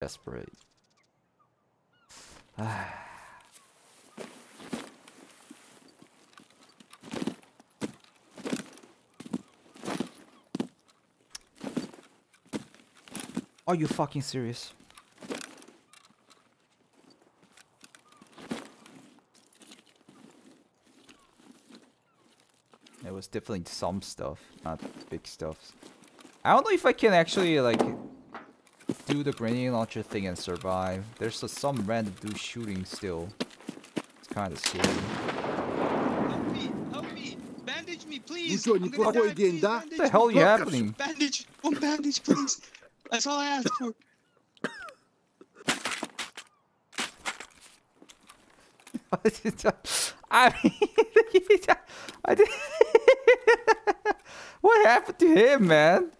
Desperate. Are you fucking serious? It was definitely some stuff, not big stuff. I don't know if I can actually like do the grenade launcher thing and survive. There's a, some random dude shooting still. It's kind of scary. Help me! Help me! Bandage me, please! I'm gonna die, please, bandage. What the hell are you happening? Bandage! One bandage, please! That's all I asked for. I mean, I did. what happened to him, man?